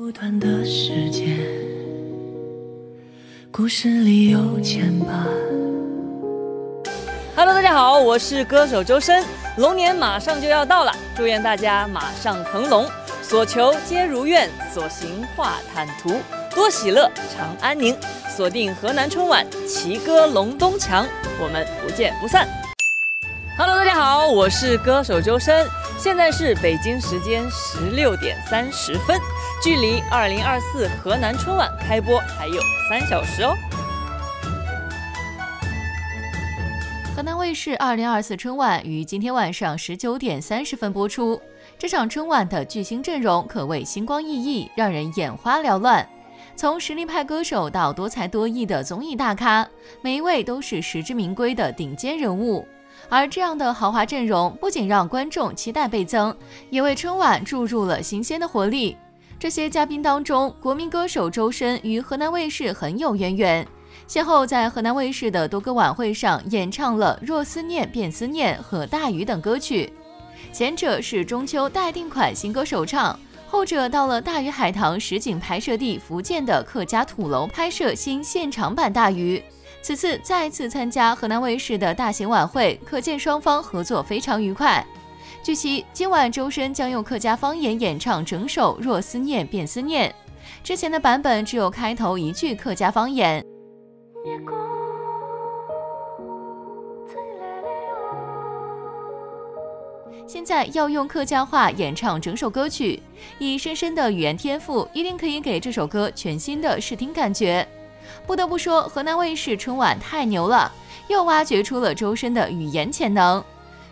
不断的时间，故事里有牵绊。Hello，大家好，我是歌手周深。龙年马上就要到了，祝愿大家马上腾龙，所求皆如愿，所行化坦途，多喜乐，长安宁。锁定河南春晚，齐歌龙东强，我们不见不散。好，我是歌手周深，现在是北京时间十六点三十分，距离二零二四河南春晚开播还有三小时哦。河南卫视二零二四春晚于今天晚上十九点三十分播出。这场春晚的巨星阵容可谓星光熠熠，让人眼花缭乱。从实力派歌手到多才多艺的综艺大咖，每一位都是实至名归的顶尖人物。而这样的豪华阵容，不仅让观众期待倍增，也为春晚注入了新鲜的活力。这些嘉宾当中，国民歌手周深与河南卫视很有渊源。先后在河南卫视的多个晚会上演唱了《若思念便思念》和《大鱼》等歌曲，前者是中秋待定款新歌首唱，后者到了大鱼海棠实景拍摄地福建的客家土楼拍摄新现场版《大鱼》。此次再次参加河南卫视的大型晚会，可见双方合作非常愉快。据悉，今晚周深将用客家方言演唱整首《若思念便思念》，之前的版本只有开头一句客家方言。现在要用客家话演唱整首歌曲，以深深的语言天赋，一定可以给这首歌全新的视听感觉。不得不说，河南卫视春晚太牛了，又挖掘出了周深的语言潜能。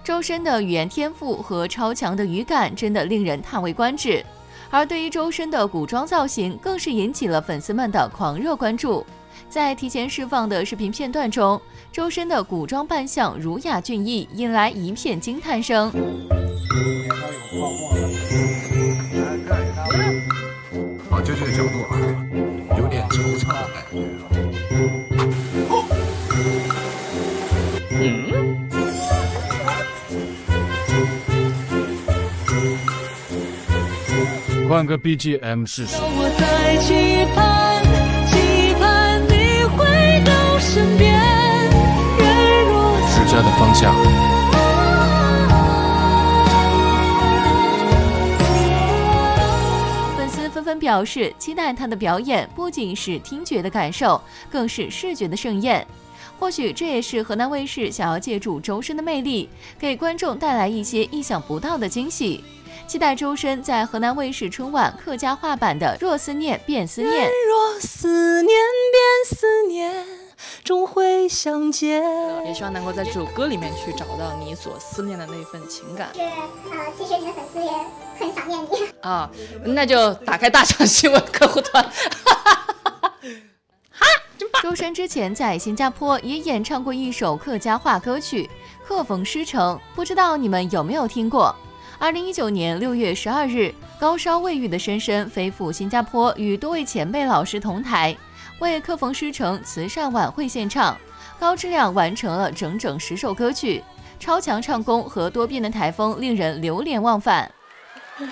周深的语言天赋和超强的语感，真的令人叹为观止。而对于周深的古装造型，更是引起了粉丝们的狂热关注。在提前释放的视频片段中，周深的古装扮相儒雅俊逸，引来一片惊叹声。啊，就这个角度啊，有点惆怅的感觉。嗯，换个 BGM 试试。我在期盼，期盼你回到身边。人若指甲的方向。表示期待他的表演，不仅是听觉的感受，更是视觉的盛宴。或许这也是河南卫视想要借助周深的魅力，给观众带来一些意想不到的惊喜。期待周深在河南卫视春晚客家话版的《若思念便思念》。若思念便思念，终会相见。也希望能够在这首歌里面去找到你所思念的那份情感。是呃，其实你的粉丝也很想念你。啊，那就打开大厂新闻客户端。周深之前在新加坡也演唱过一首客家话歌曲《客逢诗城》，不知道你们有没有听过？二零一九年六月十二日，高烧未愈的深深飞赴新加坡，与多位前辈老师同台，为《客逢诗城》慈善晚会献唱，高质量完成了整整十首歌曲，超强唱功和多变的台风令人流连忘返。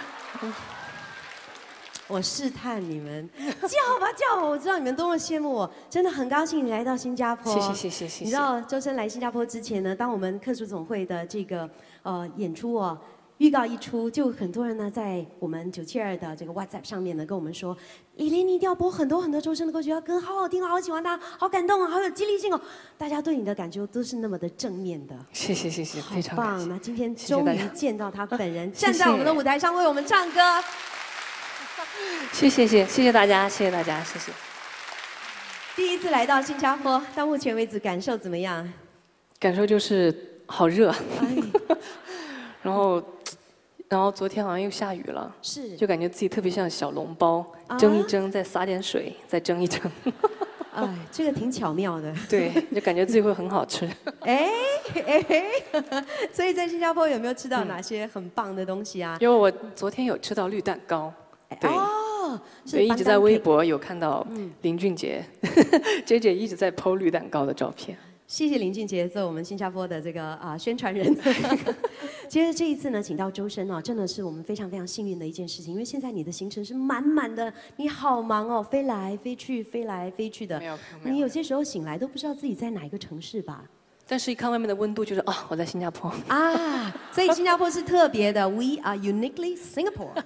我试探你们，叫吧叫吧，我知道你们多么羡慕我，真的很高兴你来到新加坡。谢谢谢谢谢谢你知道周深来新加坡之前呢，当我们客属总会的这个呃演出哦。预告一出，就很多人呢在我们九七二的这个 WhatsApp 上面呢跟我们说，李玲你一定要播很多很多周深的歌曲，要歌好好听，好喜欢他，好感动啊，好有激励性哦。大家对你的感觉都是那么的正面的，谢谢谢谢，非常棒。那今天终于见到他本人，站在我们的舞台上为我们唱歌。谢谢谢谢谢大家，谢谢大家，谢谢。第一次来到新加坡，到目前为止感受怎么样？感受就是好热，哎，然后然后昨天好像又下雨了，是就感觉自己特别像小笼包，啊蒸一蒸，再撒点水，再蒸一蒸，哎，这个挺巧妙的。对，就感觉自己会很好吃。哎哎，所以在新加坡有没有吃到哪些很棒的东西啊？因为我昨天有吃到绿蛋糕，对，哦，所以一直在微博有看到林俊杰，J J 一直在剖绿蛋糕的照片。谢谢林俊杰做我们新加坡的这个啊、宣传人。其实这一次呢，请到周深哦，真的是我们非常非常幸运的一件事情，因为现在你的行程是满满的，你好忙哦，飞来飞去，飞来飞去的没。有没有，你有些时候醒来都不知道自己在哪一个城市吧？但是一看外面的温度，就是啊，我在新加坡。啊，所以新加坡是特别的，We are uniquely Singapore，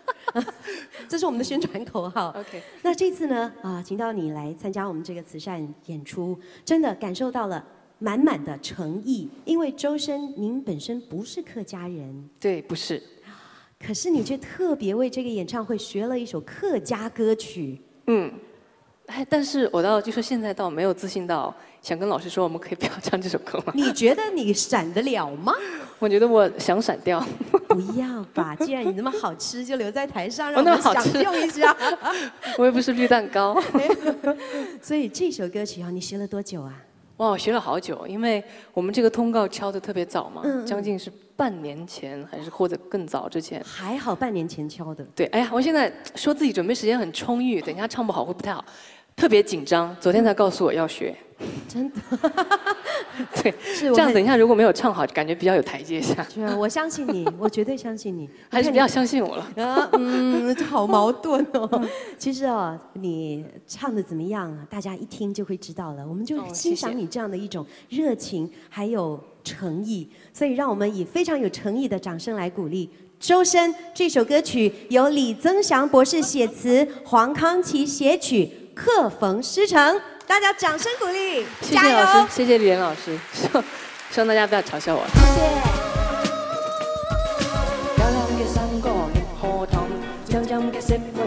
这是我们的宣传口号。OK，那这次呢，啊，请到你来参加我们这个慈善演出，真的感受到了满满的诚意。因为周深，您本身不是客家人，对，不是，可是你却特别为这个演唱会学了一首客家歌曲。嗯，哎，但是我倒就说现在倒没有自信到想跟老师说，我们可以不要唱这首歌吗？你觉得你闪得了吗？我觉得我想闪掉，不要吧，既然你那么好吃，就留在台上，让我我们享用一下。我又不是绿蛋糕。所以这首歌曲啊，你学了多久啊？哇，我学了好久，因为我们这个通告敲的特别早嘛，嗯嗯将近是半年前，还是或者更早之前。还好半年前敲的。对，哎呀，我现在说自己准备时间很充裕，等一下唱不好会不太好，特别紧张。昨天才告诉我要学，真的，对，是这样等一下如果没有唱好，感觉比较有台阶下。是啊我相信你，我绝对相信你。还是不要相信我了。啊，嗯，好矛盾哦。其实哦，你唱的怎么样啊？大家一听就会知道了。我们就哦欣赏你这样的一种热情，还有诚意。所以，让我们以非常有诚意的掌声来鼓励周深这首歌曲，由李增祥博士写词，黄康琪写曲，客逢师成。大家掌声鼓励，谢！谢老师，谢谢李岩老师，希望希望大家不要嘲笑我。谢谢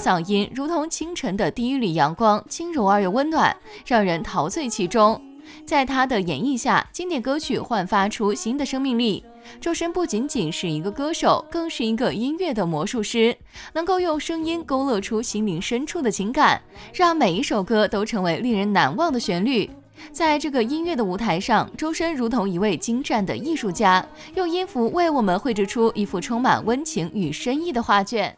嗓音如同清晨的第一缕阳光，轻柔而又温暖，让人陶醉其中。在他的演绎下，经典歌曲焕发出新的生命力。周深不仅仅是一个歌手，更是一个音乐的魔术师，能够用声音勾勒出心灵深处的情感，让每一首歌都成为令人难忘的旋律。在这个音乐的舞台上，周深如同一位精湛的艺术家，用音符为我们绘制出一幅充满温情与深意的画卷。